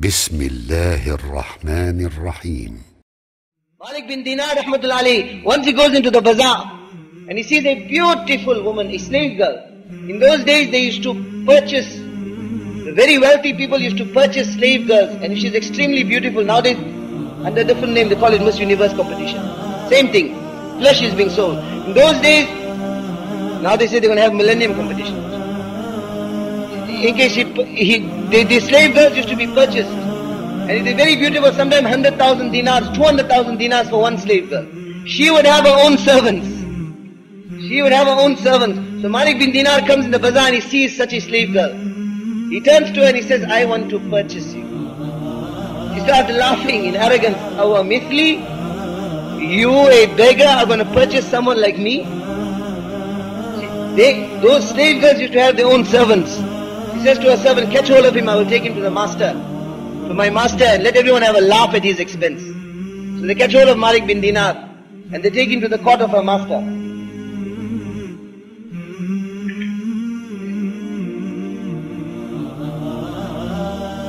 بسم الله الرحمن الرحيم Malik bin Dinar rahmatullah alayhi, once he goes into the bazaar and he sees a beautiful woman, a slave girl. In those days they used to purchase, the very wealthy people used to purchase slave girls and she's extremely beautiful. Nowadays, under a different name, they call it Miss Universe competition. Same thing, flesh is being sold. In those days, now they say they're going to have millennium competition. In case he, he, the, the slave girls used to be purchased. And it is very beautiful, sometimes 100,000 dinars, 200,000 dinars for one slave girl. She would have her own servants. She would have her own servants. So Malik bin Dinar comes in the bazaar and he sees such a slave girl. He turns to her and he says, I want to purchase you. She starts laughing in arrogance. Our mithli, you a beggar are going to purchase someone like me? They, those slave girls used to have their own servants. Says to her servant, catch hold of him, I will take him to the master to my master and let everyone have a laugh at his expense. So they catch hold of Malik bin Dinar and they take him to the court of her master.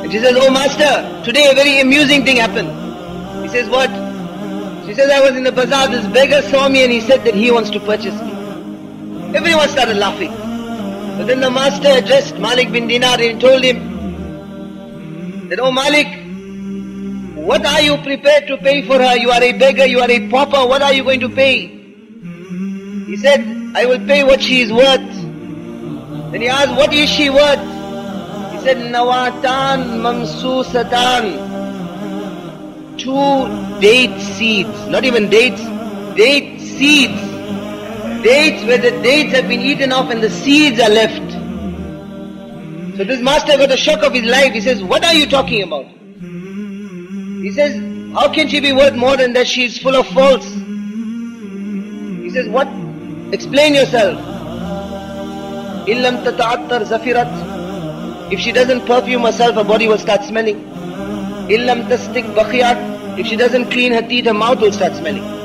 And she says, Oh master, today a very amusing thing happened. He says, What? She says, I was in the bazaar, this beggar saw me and he said that he wants to purchase me. Everyone started laughing. But then the master addressed Malik bin Dinar and told him, that, oh Malik, what are you prepared to pay for her? You are a beggar, you are a pauper, what are you going to pay? He said, I will pay what she is worth. Then he asked, what is she worth? He said, Nawatan Mamsusatan. Two date seeds, not even dates, date seeds. Dates where the dates have been eaten off and the seeds are left. So this master got a shock of his life. He says, What are you talking about? He says, How can she be worth more than that? She is full of faults. He says, What? Explain yourself. Illam zafirat. If she doesn't perfume herself, her body will start smelling. Illam. If she doesn't clean her teeth, her mouth will start smelling.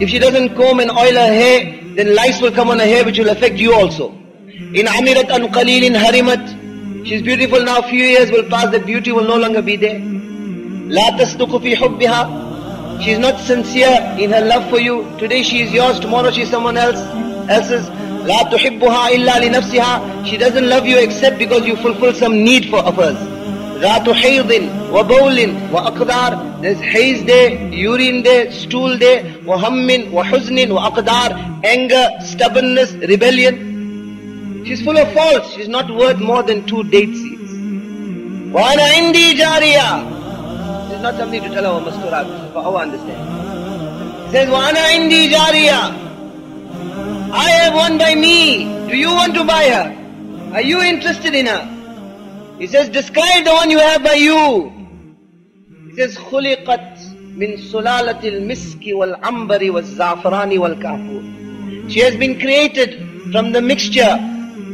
If she doesn't comb and oil her hair, then lice will come on her hair which will affect you also. In amirat an qalilin harimat, she's beautiful now, A few years will pass, the beauty will no longer be there. La tasduqu fi hubbiha, she's not sincere in her love for you. Today she is yours, tomorrow she's someone else, else's. La tuhibbuha illa li nafsiha, she doesn't love you except because you fulfill some need for of hers. ذات حيض وبول وأقدار There's haze day, urine day, stool day, وهم وحزن وأقدار Anger, stubbornness, rebellion She's full of faults. She's not worth more than two date seeds. وأنا عندي جارية She's not something to tell our masturat, for our understanding. He says, وأنا عندي جارية I have one by me. Do you want to buy her? Are you interested in her? He says, describe the one you have by you. He says, خُلِقَتْ مِنْ سُلَالَةِ الْمِسْكِ وَالْعَنْبَرِ وَالزَّعْفَرَانِ وَالْكَافُورِ She has been created from the mixture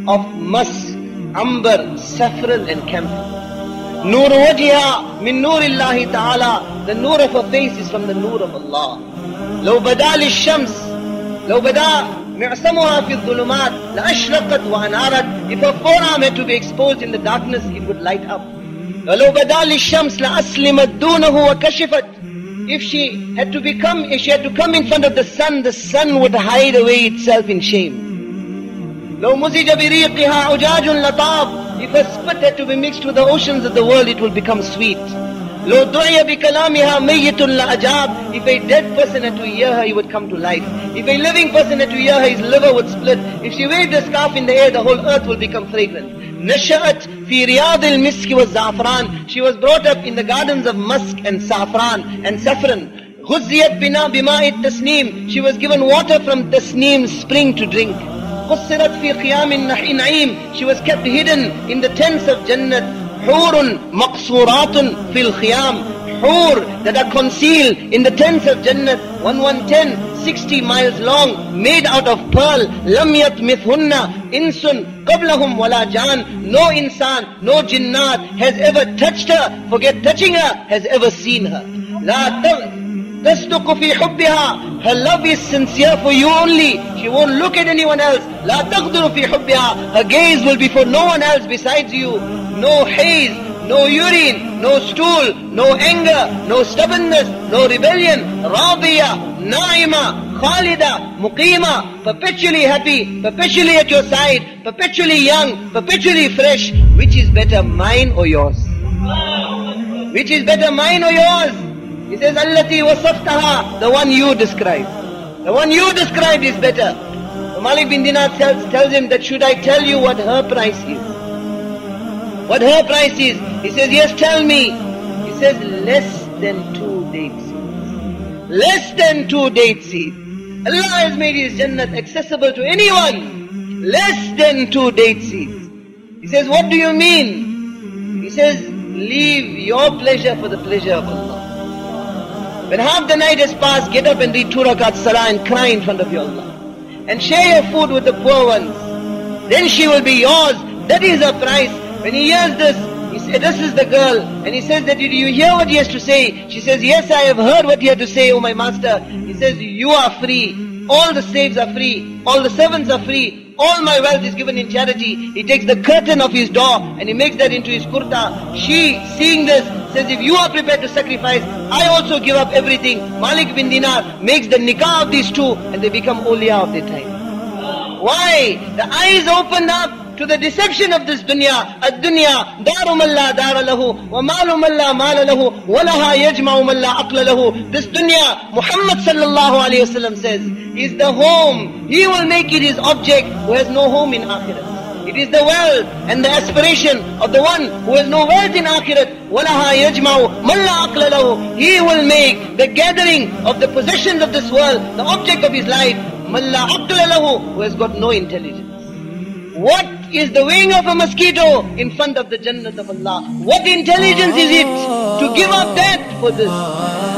of musk, amber, saffron and camphor. نور وجهها من نور الله تعالى The nur of her face is from the nur of Allah. لو بدا للشمس لو بدا معصمها في الظلمات لأشرقت وأنارت If her forearm had to be exposed in the darkness, it would light up. ولو بدا للشمس لأسلمت دونه وكشفت If she had to become, if she had to come in front of the sun, the sun would hide away itself in shame. لو مزج بريقها أجاج لطاب If her spit had to be mixed with the oceans of the world, it will become sweet. لو دعي بكلامها ميت لأجاب If a dead person had to hear her, he would come to life. If a living person had to hear her, his liver would split. If she waved a scarf in the air, the whole earth will become fragrant. نشأت في رياض المسك والزعفران She was brought up in the gardens of musk and saffron and saffron. غزيت بنا بماء التسنيم She was given water from Tasneem spring to drink. قصرت في قيام النعيم She was kept hidden in the tents of Jannat. حور مقصورات في الخيام حور that are concealed in the tents of Jannat 1110 60 miles long made out of pearl لم يطمثهن إنس قبلهم ولا جان no insan no jinnat has ever touched her forget touching her has ever seen her لا تصدق في حبها her love is sincere for you only she won't look at anyone else لا تقدر في حبها her gaze will be for no one else besides you no haze, no urine, no stool, no anger, no stubbornness, no rebellion, radiya, naima, khalida, muqima, perpetually happy, perpetually at your side, perpetually young, perpetually fresh. Which is better, mine or yours? Which is better, mine or yours? He says, Allati wasaftaha, the one you describe. The one you described is better. Malik bin Dinar tells, tells him that should I tell you what her price is? What her price is he says yes tell me he says less than two date seeds less than two date seeds Allah has made his Jannat accessible to anyone less than two date seeds he says what do you mean he says leave your pleasure for the pleasure of Allah when half the night has passed, get up and read two rakat salah and cry in front of your Allah. And share your food with the poor ones. Then she will be yours. That is her price. When he hears this, he says, this is the girl and he says that, did you hear what he has to say? She says, yes, I have heard what he had to say, O my master. He says, you are free. All the slaves are free. All the servants are free. All my wealth is given in charity. He takes the curtain of his door and he makes that into his kurta. She, seeing this, says, if you are prepared to sacrifice, I also give up everything. Malik bin Dinar makes the nikah of these two and they become awliya of the time. Why? The eyes opened up to the deception of this dunya. Ad-dunya, daru man la dara lahu, wa malu man la mala lahu, wa laha yajma'u man la aqla lahu. This dunya, Muhammad sallallahu alayhi wasallam says, is the home. He will make it his object who has no home in akhirat. It is the wealth and the aspiration of the one who has no wealth in akhirat. وَلَهَا يَجْمَعُ مَنْ لَا عَقْلَ لَهُ He will make the gathering of the possessions of this world the object of his life. مَنْ لَا عَقْلَ لَهُ Who has got no intelligence. What is the wing of a mosquito in front of the Jannat of Allah? What intelligence is it to give up that for this?